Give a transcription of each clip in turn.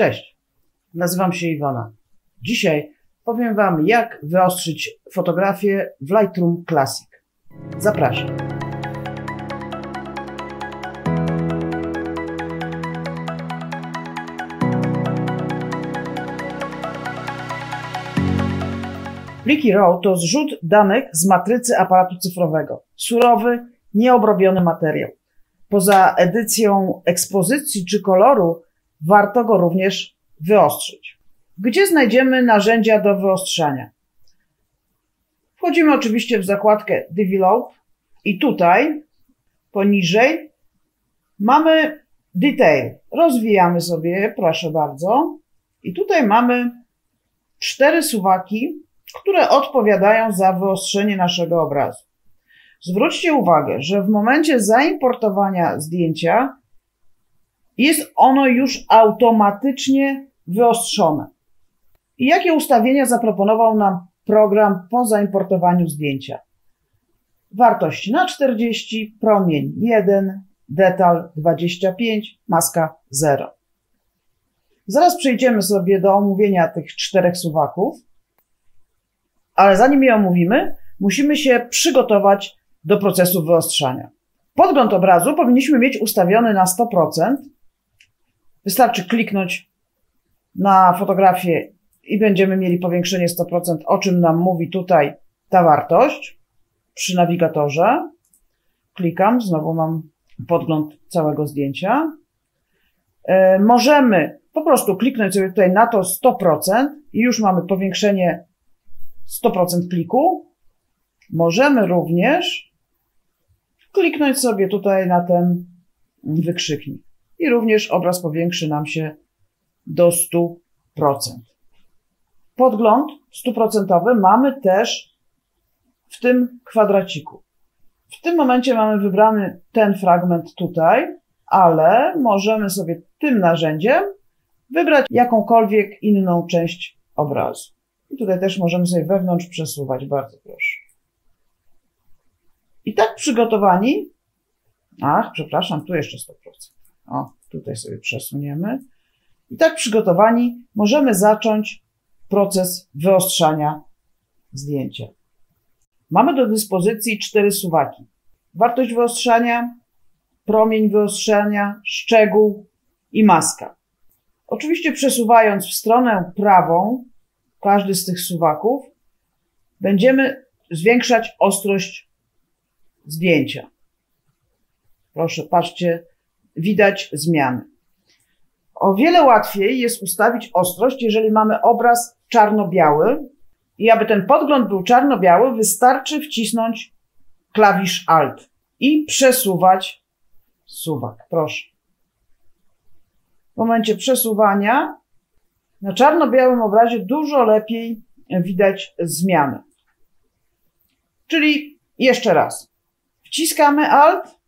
Cześć, nazywam się Iwona. Dzisiaj powiem Wam, jak wyostrzyć fotografię w Lightroom Classic. Zapraszam. Pliki RAW to zrzut danych z matrycy aparatu cyfrowego. Surowy, nieobrobiony materiał. Poza edycją ekspozycji czy koloru, warto go również wyostrzyć. Gdzie znajdziemy narzędzia do wyostrzania? Wchodzimy oczywiście w zakładkę Develop i tutaj poniżej mamy Detail. Rozwijamy sobie, proszę bardzo. I tutaj mamy cztery suwaki, które odpowiadają za wyostrzenie naszego obrazu. Zwróćcie uwagę, że w momencie zaimportowania zdjęcia jest ono już automatycznie wyostrzone. I jakie ustawienia zaproponował nam program po zaimportowaniu zdjęcia? Wartość na 40, promień 1, detal 25, maska 0. Zaraz przejdziemy sobie do omówienia tych czterech suwaków, ale zanim je omówimy, musimy się przygotować do procesu wyostrzania. Podgląd obrazu powinniśmy mieć ustawiony na 100%. Wystarczy kliknąć na fotografię i będziemy mieli powiększenie 100%, o czym nam mówi tutaj ta wartość przy nawigatorze. Klikam, znowu mam podgląd całego zdjęcia. E, możemy po prostu kliknąć sobie tutaj na to 100% i już mamy powiększenie 100% pliku. Możemy również kliknąć sobie tutaj na ten wykrzyknik i również obraz powiększy nam się do 100%. Podgląd 100% mamy też w tym kwadraciku. W tym momencie mamy wybrany ten fragment tutaj, ale możemy sobie tym narzędziem wybrać jakąkolwiek inną część obrazu. I tutaj też możemy sobie wewnątrz przesuwać, bardzo proszę. I tak przygotowani, ach, przepraszam, tu jeszcze 100%. O, tutaj sobie przesuniemy. I tak przygotowani możemy zacząć proces wyostrzania zdjęcia. Mamy do dyspozycji cztery suwaki. Wartość wyostrzania, promień wyostrzania, szczegół i maska. Oczywiście przesuwając w stronę prawą każdy z tych suwaków, będziemy zwiększać ostrość zdjęcia. Proszę, patrzcie, widać zmiany. O wiele łatwiej jest ustawić ostrość, jeżeli mamy obraz czarno-biały. I aby ten podgląd był czarno-biały, wystarczy wcisnąć klawisz Alt i przesuwać suwak. Proszę. W momencie przesuwania na czarno-białym obrazie dużo lepiej widać zmiany. Czyli jeszcze raz. Wciskamy Alt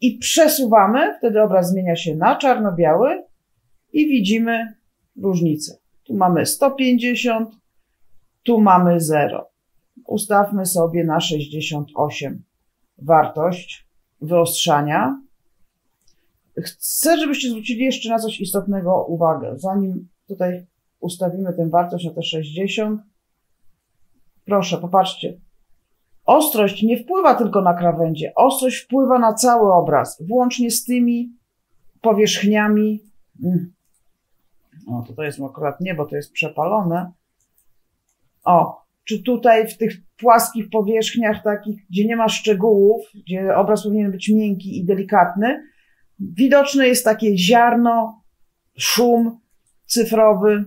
i przesuwamy, wtedy obraz zmienia się na czarno-biały i widzimy różnicę. Tu mamy 150, tu mamy 0. Ustawmy sobie na 68 wartość wyostrzania. Chcę, żebyście zwrócili jeszcze na coś istotnego uwagę. Zanim tutaj ustawimy tę wartość na te 60, proszę, popatrzcie. Ostrość nie wpływa tylko na krawędzie, ostrość wpływa na cały obraz, włącznie z tymi powierzchniami. Mm. O, to jest akurat nie, bo to jest przepalone. O, czy tutaj w tych płaskich powierzchniach takich, gdzie nie ma szczegółów, gdzie obraz powinien być miękki i delikatny, widoczne jest takie ziarno, szum cyfrowy.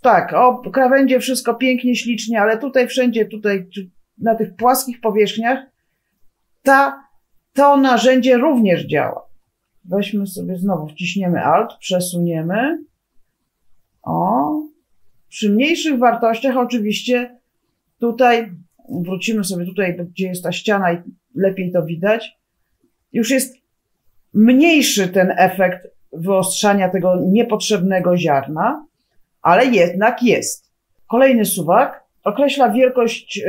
Tak, o krawędzie wszystko pięknie, ślicznie, ale tutaj wszędzie, tutaj na tych płaskich powierzchniach ta, to narzędzie również działa. Weźmy sobie znowu, wciśniemy Alt, przesuniemy. O, przy mniejszych wartościach oczywiście tutaj, wrócimy sobie tutaj, gdzie jest ta ściana i lepiej to widać, już jest mniejszy ten efekt wyostrzania tego niepotrzebnego ziarna, ale jednak jest. Kolejny suwak określa wielkość y,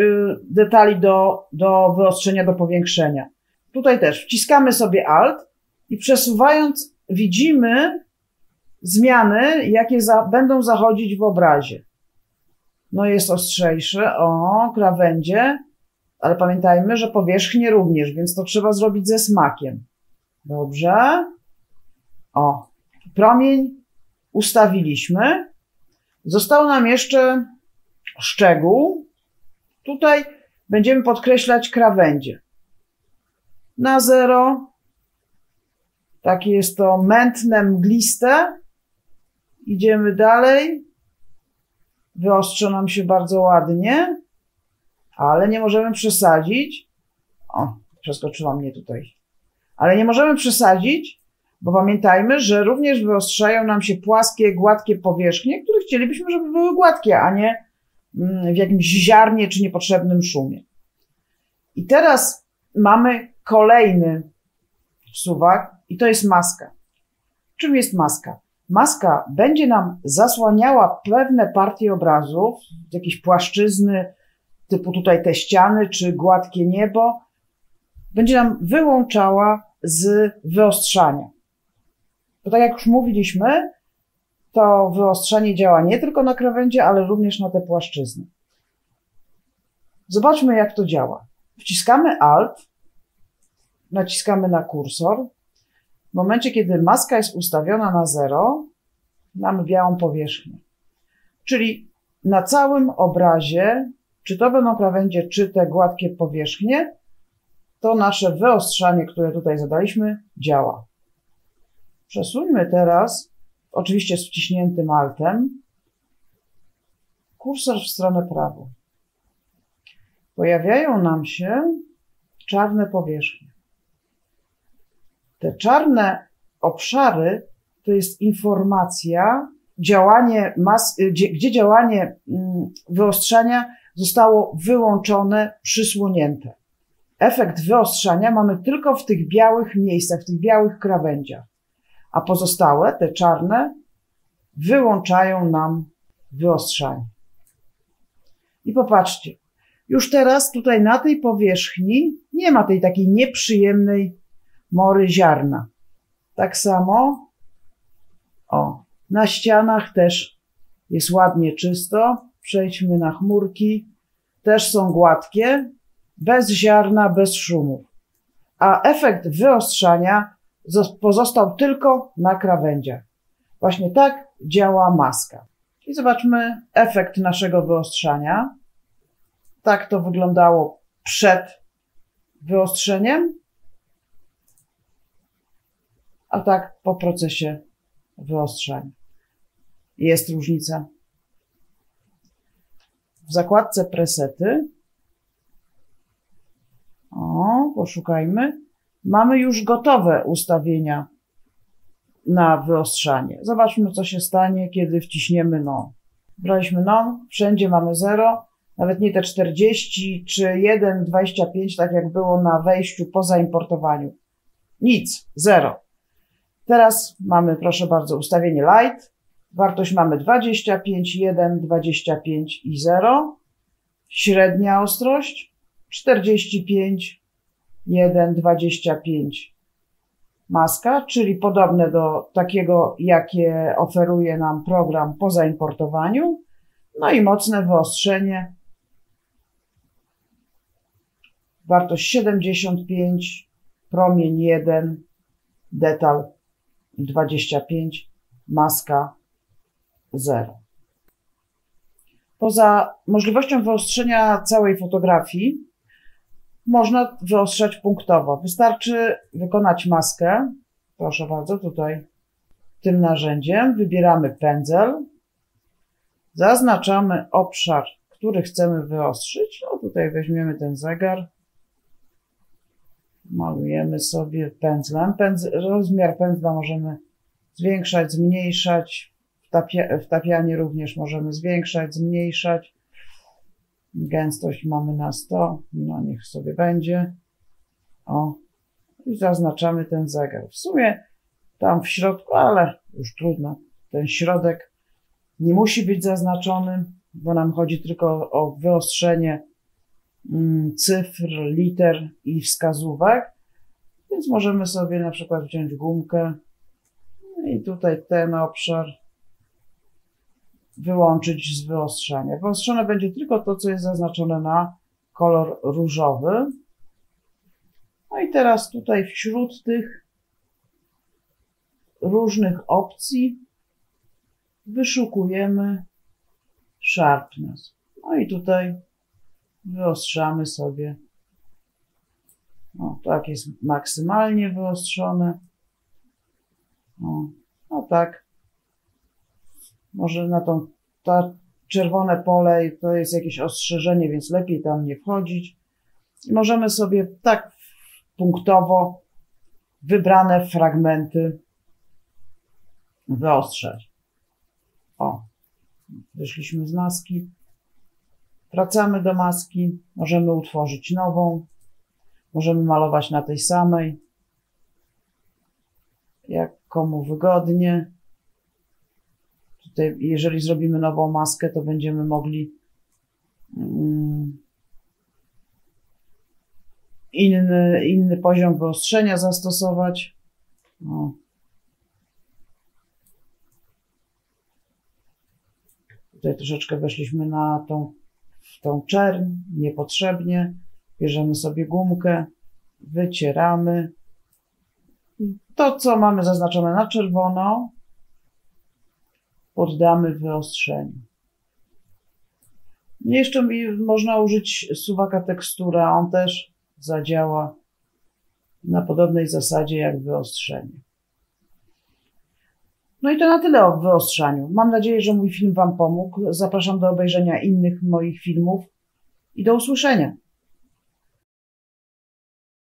detali do, do wyostrzenia, do powiększenia. Tutaj też wciskamy sobie Alt i przesuwając widzimy zmiany, jakie za, będą zachodzić w obrazie. No jest ostrzejszy, o, krawędzie, ale pamiętajmy, że powierzchnie również, więc to trzeba zrobić ze smakiem. Dobrze. O, promień ustawiliśmy. Został nam jeszcze szczegół. Tutaj będziemy podkreślać krawędzie. Na zero. Takie jest to mętne, mgliste. Idziemy dalej. Wyostrza nam się bardzo ładnie, ale nie możemy przesadzić. O, przeskoczyła mnie tutaj. Ale nie możemy przesadzić, bo pamiętajmy, że również wyostrzają nam się płaskie, gładkie powierzchnie, które chcielibyśmy, żeby były gładkie, a nie w jakimś ziarnie czy niepotrzebnym szumie. I teraz mamy kolejny suwak i to jest maska. Czym jest maska? Maska będzie nam zasłaniała pewne partie obrazów, jakieś płaszczyzny, typu tutaj te ściany, czy gładkie niebo. Będzie nam wyłączała z wyostrzania. Bo tak jak już mówiliśmy, to wyostrzanie działa nie tylko na krawędzie, ale również na te płaszczyzny. Zobaczmy, jak to działa. Wciskamy Alt, naciskamy na kursor. W momencie, kiedy maska jest ustawiona na zero, mamy białą powierzchnię. Czyli na całym obrazie, czy to będą krawędzie, czy te gładkie powierzchnie, to nasze wyostrzanie, które tutaj zadaliśmy, działa. Przesuńmy teraz, oczywiście z wciśniętym altem, kursor w stronę prawą. Pojawiają nam się czarne powierzchnie. Te czarne obszary to jest informacja, działanie mas, gdzie, gdzie działanie mm, wyostrzania zostało wyłączone, przysłonięte. Efekt wyostrzania mamy tylko w tych białych miejscach, w tych białych krawędziach, a pozostałe, te czarne, wyłączają nam wyostrzanie. I popatrzcie, już teraz tutaj na tej powierzchni nie ma tej takiej nieprzyjemnej mory ziarna. Tak samo, o, na ścianach też jest ładnie czysto. Przejdźmy na chmurki. Też są gładkie, bez ziarna, bez szumów. A efekt wyostrzania pozostał tylko na krawędziach. Właśnie tak działa maska. I zobaczmy efekt naszego wyostrzania. Tak to wyglądało przed wyostrzeniem, a tak po procesie wyostrzania. Jest różnica. W zakładce presety, o, poszukajmy, mamy już gotowe ustawienia na wyostrzanie. Zobaczmy, co się stanie, kiedy wciśniemy non. Braliśmy non, wszędzie mamy 0, nawet nie te 40 czy 1,25, tak jak było na wejściu po zaimportowaniu. Nic, 0. Teraz mamy, proszę bardzo, ustawienie light. Wartość mamy 25, 1, 25 i 0. Średnia ostrość 45, 1, 25 maska, czyli podobne do takiego, jakie oferuje nam program po zaimportowaniu. No i mocne wyostrzenie. Wartość 75, promień 1, detal 25, maska 0. Poza możliwością wyostrzenia całej fotografii, można wyostrzać punktowo. Wystarczy wykonać maskę. Proszę bardzo, tutaj tym narzędziem wybieramy pędzel, zaznaczamy obszar, który chcemy wyostrzyć. No tutaj weźmiemy ten zegar, malujemy sobie pędzlem. Pędzel, rozmiar pędzla możemy zwiększać, zmniejszać. Wtapia, wtapianie również możemy zwiększać, zmniejszać. Gęstość mamy na 100, no niech sobie będzie. O, i zaznaczamy ten zegar. W sumie tam w środku, ale już trudno. Ten środek nie musi być zaznaczony, bo nam chodzi tylko o wyostrzenie mm, cyfr, liter i wskazówek. Więc możemy sobie na przykład wziąć gumkę i tutaj ten obszar wyłączyć z wyostrzania. Wyostrzone będzie tylko to, co jest zaznaczone na kolor różowy. No i teraz tutaj wśród tych różnych opcji wyszukujemy sharpness. No i tutaj wyostrzamy sobie. O, tak jest maksymalnie wyostrzone. O, no tak. Może na tą, to czerwone pole to jest jakieś ostrzeżenie, więc lepiej tam nie wchodzić. I możemy sobie tak punktowo wybrane fragmenty wyostrzać. O, wyszliśmy z maski. Wracamy do maski. Możemy utworzyć nową. Możemy malować na tej samej. Jak komu wygodnie. Jeżeli zrobimy nową maskę, to będziemy mogli mm, inny, inny poziom wyostrzenia zastosować. Tutaj troszeczkę weszliśmy na tą, w tą czerń, niepotrzebnie. Bierzemy sobie gumkę, wycieramy. To, co mamy zaznaczone na czerwono, poddamy wyostrzeniu. Jeszcze można użyć suwaka tekstura, on też zadziała na podobnej zasadzie jak wyostrzenie. No i to na tyle o wyostrzaniu. Mam nadzieję, że mój film Wam pomógł. Zapraszam do obejrzenia innych moich filmów i do usłyszenia.